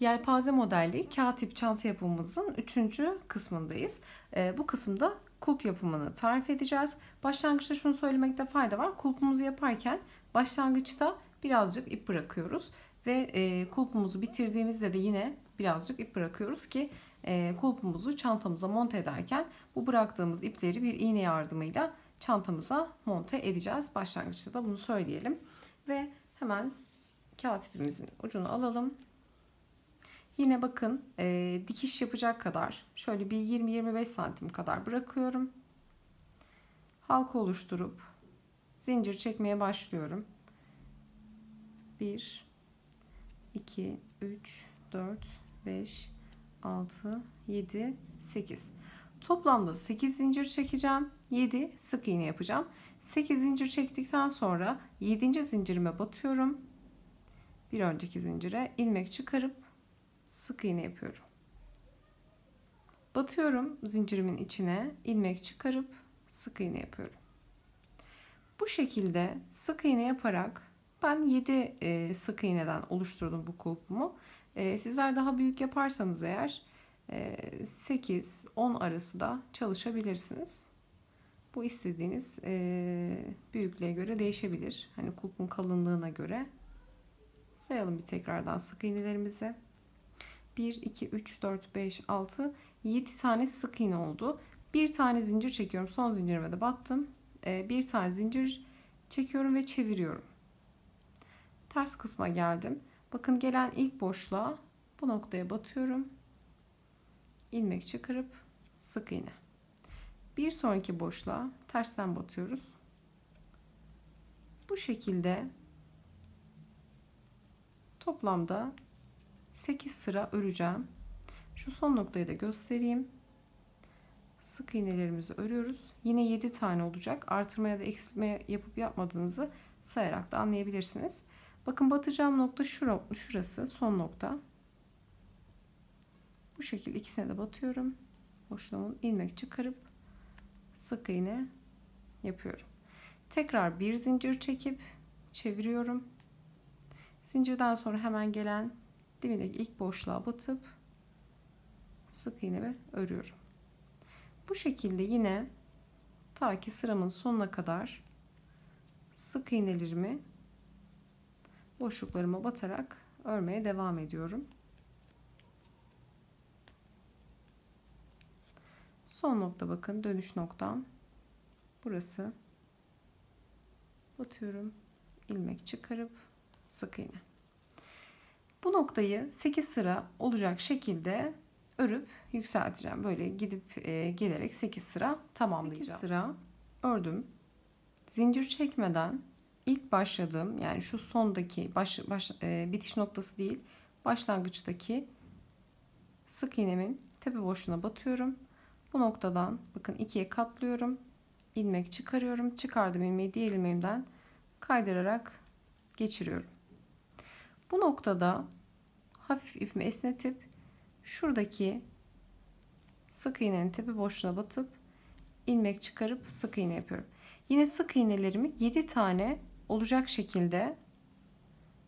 Yelpaze modelli kağıt çanta yapımımızın 3. kısmındayız. Ee, bu kısımda kulp yapımını tarif edeceğiz. Başlangıçta şunu söylemekte fayda var. Kulpumuzu yaparken başlangıçta birazcık ip bırakıyoruz. Ve e, kulpumuzu bitirdiğimizde de yine birazcık ip bırakıyoruz ki e, kulpumuzu çantamıza monte ederken bu bıraktığımız ipleri bir iğne yardımıyla çantamıza monte edeceğiz. Başlangıçta da bunu söyleyelim. Ve hemen kağıt ipimizin ucunu alalım. Yine bakın e, dikiş yapacak kadar şöyle bir 20-25 santim kadar bırakıyorum. Halka oluşturup zincir çekmeye başlıyorum. 1 2 3 4 5 6 7 8 Toplamda 8 zincir çekeceğim. 7 sık iğne yapacağım. 8 zincir çektikten sonra 7. zincirime batıyorum. Bir önceki zincire ilmek çıkarıp sık iğne yapıyorum. Batıyorum zincirimin içine ilmek çıkarıp sık iğne yapıyorum. Bu şekilde sık iğne yaparak ben 7 e, sık iğneden oluşturdum bu kulpumu. E, sizler daha büyük yaparsanız eğer 8-10 e, arası da çalışabilirsiniz. Bu istediğiniz büyüklüğe göre değişebilir. Hani kulpun kalınlığına göre. Sayalım bir tekrardan sık iğnelerimizi. 1, 2, 3, 4, 5, 6, 7 tane sık iğne oldu. Bir tane zincir çekiyorum. Son zincirime de battım. Bir tane zincir çekiyorum ve çeviriyorum. Ters kısma geldim. Bakın gelen ilk boşluğa bu noktaya batıyorum. ilmek çıkarıp sık iğne. Bir sonraki boşluğa tersten batıyoruz. Bu şekilde toplamda 8 sıra öreceğim. Şu son noktayı da göstereyim. Sık iğnelerimizi örüyoruz. Yine 7 tane olacak. Artırma ya da eksiltme yapıp yapmadığınızı sayarak da anlayabilirsiniz. Bakın batacağım nokta şurası son nokta. Bu şekilde ikisine de batıyorum. Boşluğumun ilmek çıkarıp sık iğne yapıyorum. Tekrar bir zincir çekip çeviriyorum. Zincirden sonra hemen gelen dibindeki ilk boşluğa batıp sık iğne ve örüyorum. Bu şekilde yine ta ki sıramın sonuna kadar sık iğnelerimi boşluklarıma batarak örmeye devam ediyorum. Son nokta bakın dönüş noktam. Burası. Batıyorum. ilmek çıkarıp sık iğne. Bu noktayı 8 sıra olacak şekilde örüp yükselteceğim. Böyle gidip e, gelerek 8 sıra tamamlayacağım. 8 sıra ördüm. Zincir çekmeden ilk başladığım yani şu sondaki baş, baş, e, bitiş noktası değil başlangıçtaki sık iğnemin tepe boşluğuna batıyorum. Bu noktadan bakın ikiye katlıyorum. ilmek çıkarıyorum. Çıkardım ilmeği diğer ilmeğimden kaydırarak geçiriyorum. Bu noktada hafif ipimi esnetip şuradaki sık iğnenin tepe boşluğuna batıp ilmek çıkarıp sık iğne yapıyorum. Yine sık iğnelerimi 7 tane olacak şekilde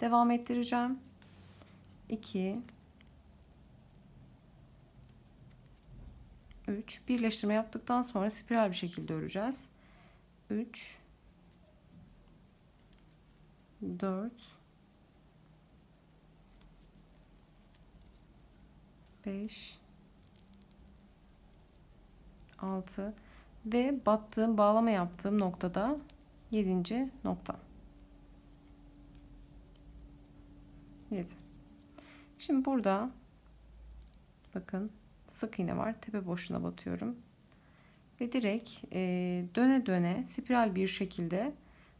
devam ettireceğim. 2 3 birleştirme yaptıktan sonra spiral bir şekilde öreceğiz. 3 4 5 6 ve battığım bağlama yaptığım noktada 7. nokta. 7. Şimdi burada bakın sık iğne var. Tepe boşluğuna batıyorum. Ve direkt e, döne döne spiral bir şekilde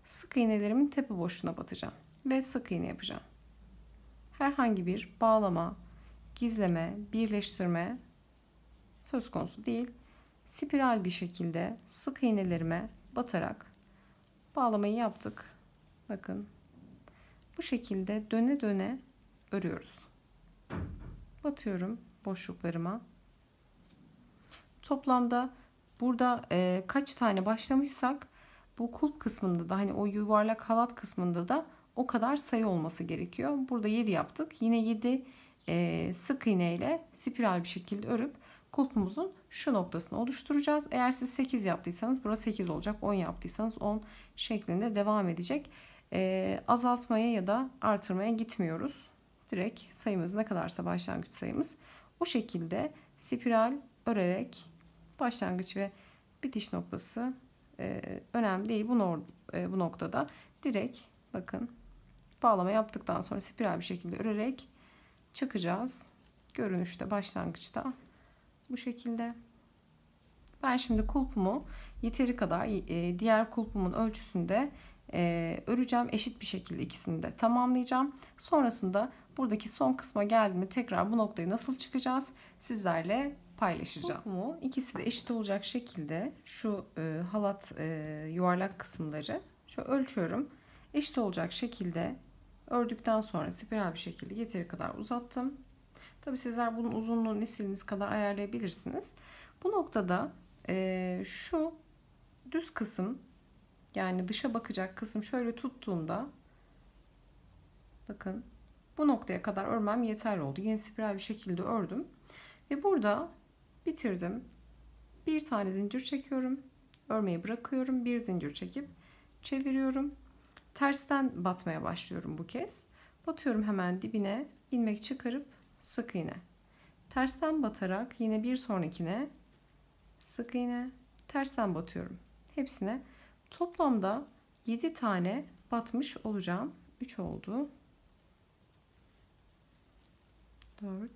sık iğnelerimin tepe boşluğuna batacağım. Ve sık iğne yapacağım. Herhangi bir bağlama, gizleme, birleştirme söz konusu değil. Spiral bir şekilde sık iğnelerime batarak bağlamayı yaptık. Bakın bu şekilde döne döne örüyoruz. Batıyorum boşluklarıma. Toplamda burada e, kaç tane başlamışsak bu kulp kısmında da hani o yuvarlak halat kısmında da o kadar sayı olması gerekiyor. Burada 7 yaptık. Yine 7 e, sık iğne ile spiral bir şekilde örüp kulpumuzun şu noktasını oluşturacağız. Eğer siz 8 yaptıysanız burası 8 olacak. 10 yaptıysanız 10 şeklinde devam edecek. E, azaltmaya ya da artırmaya gitmiyoruz. Direkt sayımız ne kadarsa başlangıç sayımız. O şekilde spiral örerek başlangıç ve bitiş noktası e, önemli değil. Bu, e, bu noktada direkt bakın bağlama yaptıktan sonra spiral bir şekilde örerek çıkacağız. Görünüşte başlangıçta bu şekilde. Ben şimdi kulpumu yeteri kadar e, diğer kulpumun ölçüsünde e, öreceğim. Eşit bir şekilde ikisini de tamamlayacağım. Sonrasında buradaki son kısma geldiğimde tekrar bu noktayı nasıl çıkacağız sizlerle paylaşacağım. Kulpumu ikisi de eşit olacak şekilde şu e, halat e, yuvarlak kısımları şu ölçüyorum. Eşit olacak şekilde ördükten sonra spiral bir şekilde yeteri kadar uzattım. Tabi sizler bunun uzunluğunu istediğiniz kadar ayarlayabilirsiniz. Bu noktada e, şu düz kısım yani dışa bakacak kısım şöyle tuttuğumda bakın bu noktaya kadar örmem yeterli oldu. Yine spiral bir şekilde ördüm. Ve burada bitirdim. Bir tane zincir çekiyorum. Örmeyi bırakıyorum. Bir zincir çekip çeviriyorum. Tersten batmaya başlıyorum bu kez. Batıyorum hemen dibine. ilmek çıkarıp sık iğne. Tersten batarak yine bir sonrakine sık iğne. Tersten batıyorum. Hepsine toplamda 7 tane batmış olacağım. 3 oldu. 4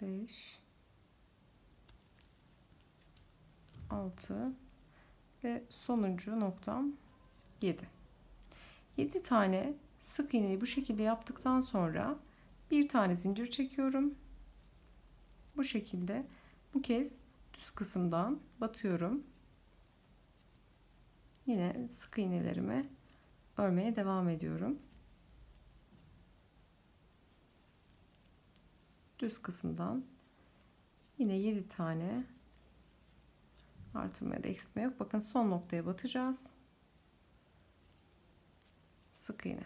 5 6 ve sonuncu noktam 7. 7 tane sık iğneyi bu şekilde yaptıktan sonra bir tane zincir çekiyorum. Bu şekilde bu kez düz kısımdan batıyorum. Yine sık iğnelerimi örmeye devam ediyorum. Düz kısımdan yine 7 tane artırmaya da eksiltme yok. Bakın son noktaya batacağız. Sık iğne.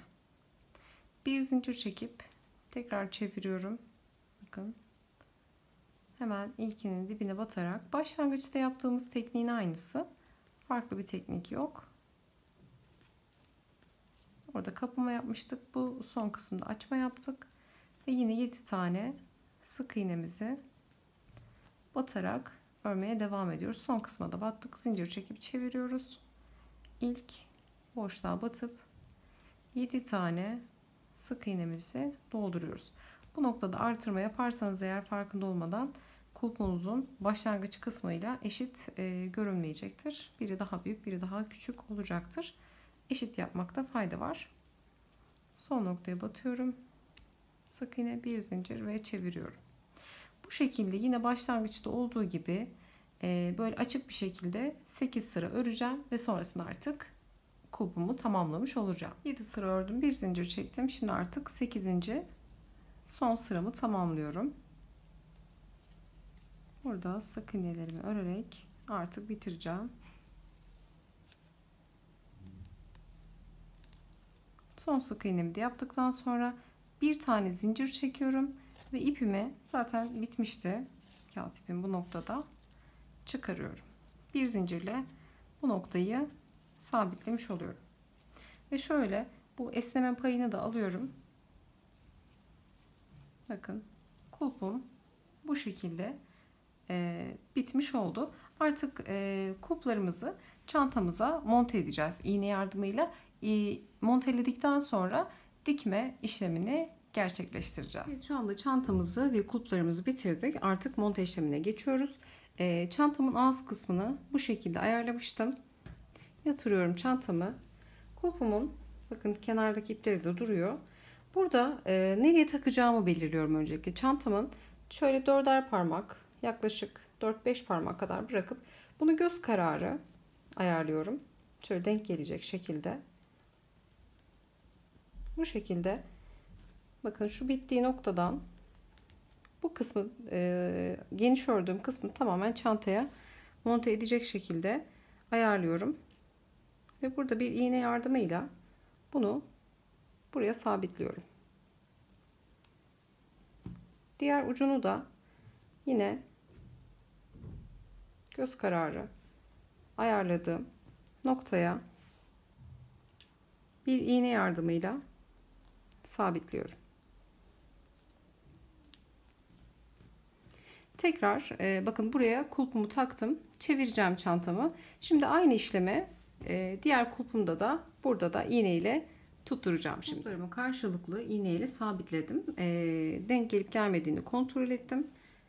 Bir zincir çekip tekrar çeviriyorum. Bakın. Hemen ilkinin dibine batarak başlangıçta yaptığımız tekniğin aynısı. Farklı bir teknik yok. Orada kapama yapmıştık. Bu son kısımda açma yaptık. Ve yine 7 tane sık iğnemizi batarak örmeye devam ediyoruz. Son kısma da battık. Zincir çekip çeviriyoruz. İlk boşluğa batıp 7 tane sık iğnemizi dolduruyoruz. Bu noktada artırma yaparsanız eğer farkında olmadan kulpunuzun başlangıç kısmıyla eşit e, görünmeyecektir. Biri daha büyük, biri daha küçük olacaktır. Eşit yapmakta fayda var. Son noktaya batıyorum. Sık iğne bir zincir ve çeviriyorum. Bu şekilde yine başlangıçta olduğu gibi e, böyle açık bir şekilde 8 sıra öreceğim ve sonrasında artık kulpumu tamamlamış olacağım. 7 sıra ördüm. Bir zincir çektim. Şimdi artık 8. son sıramı tamamlıyorum. Burada sık iğnelerimi örerek artık bitireceğim. Son sık iğnemi de yaptıktan sonra bir tane zincir çekiyorum ve ipimi zaten bitmişti. Kağıt ipim bu noktada çıkarıyorum. Bir zincirle bu noktayı sabitlemiş oluyorum. Ve şöyle bu esneme payını da alıyorum. Bakın kulpum bu şekilde e, bitmiş oldu. Artık e, kulplarımızı çantamıza monte edeceğiz iğne yardımıyla. E, monteledikten sonra dikme işlemini gerçekleştireceğiz. Biz şu anda çantamızı ve kulplarımızı bitirdik. Artık monte işlemine geçiyoruz. E, çantamın ağız kısmını bu şekilde ayarlamıştım. Yatırıyorum çantamı. Kulpumun bakın kenardaki ipleri de duruyor. Burada e, nereye takacağımı belirliyorum öncelikle. Çantamın şöyle dörder parmak yaklaşık 4-5 parmak kadar bırakıp bunu göz kararı ayarlıyorum. Şöyle denk gelecek şekilde. Bu şekilde bakın şu bittiği noktadan bu kısmı e, geniş ördüğüm kısmı tamamen çantaya monte edecek şekilde ayarlıyorum. Ve burada bir iğne yardımıyla bunu buraya sabitliyorum. Diğer ucunu da yine göz kararı ayarladığım noktaya bir iğne yardımıyla sabitliyorum. Tekrar e, bakın buraya kulpumu taktım. Çevireceğim çantamı. Şimdi aynı işlemi e, diğer kulpumda da burada da iğne ile tutturacağım şimdi. Kulplarımı karşılıklı iğne ile sabitledim. E, denk gelip gelmediğini kontrol ettim.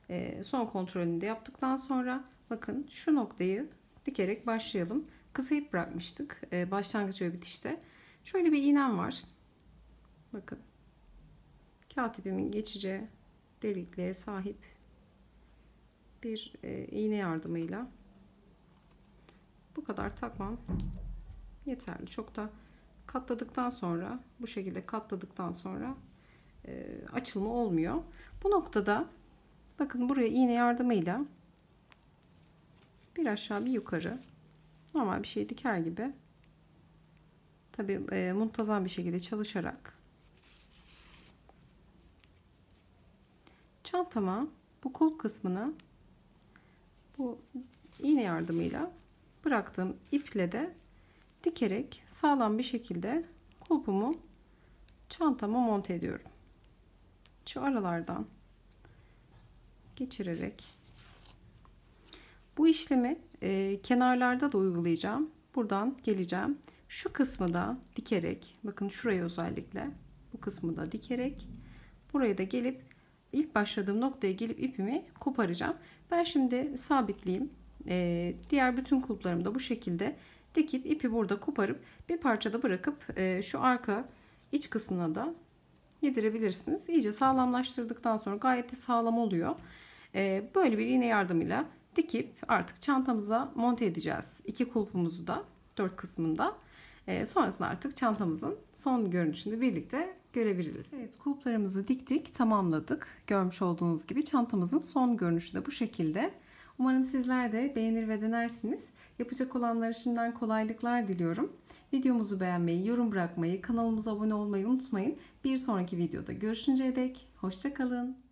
E, son kontrolünü de yaptıktan sonra bakın şu noktayı dikerek başlayalım. Kısa ip bırakmıştık e, başlangıç ve bitişte. Şöyle bir iğnem var. Bakın. Kağıt ipimin geçici delikliğe sahip bir e, iğne yardımıyla bu kadar takmam yeterli. Çok da katladıktan sonra bu şekilde katladıktan sonra e, açılma olmuyor. Bu noktada bakın buraya iğne yardımıyla bir aşağı bir yukarı normal bir şey diker gibi tabi e, muntazam bir şekilde çalışarak çantama bu kol kısmını bu iğne yardımıyla bıraktığım iple de dikerek sağlam bir şekilde kulpumu çantama monte ediyorum. Şu aralardan geçirerek bu işlemi e, kenarlarda da uygulayacağım. Buradan geleceğim. Şu kısmı da dikerek bakın şurayı özellikle bu kısmı da dikerek buraya da gelip ilk başladığım noktaya gelip ipimi koparacağım. Ben şimdi sabitleyeyim. Ee, diğer bütün kulplarımı da bu şekilde dikip ipi burada koparıp bir parçada bırakıp e, şu arka iç kısmına da yedirebilirsiniz. İyice sağlamlaştırdıktan sonra gayet de sağlam oluyor. Ee, böyle bir iğne yardımıyla dikip artık çantamıza monte edeceğiz. İki kulpumuzu da dört kısmında. Ee, sonrasında artık çantamızın son görünüşünü birlikte görebiliriz. Evet kulplarımızı diktik tamamladık. Görmüş olduğunuz gibi çantamızın son görünüşü de bu şekilde. Umarım sizler de beğenir ve denersiniz. Yapacak olanlara şimdiden kolaylıklar diliyorum. Videomuzu beğenmeyi, yorum bırakmayı, kanalımıza abone olmayı unutmayın. Bir sonraki videoda görüşünceye dek hoşçakalın.